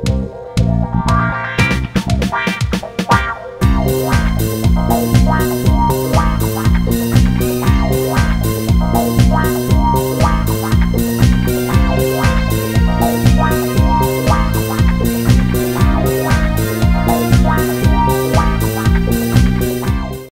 Bye.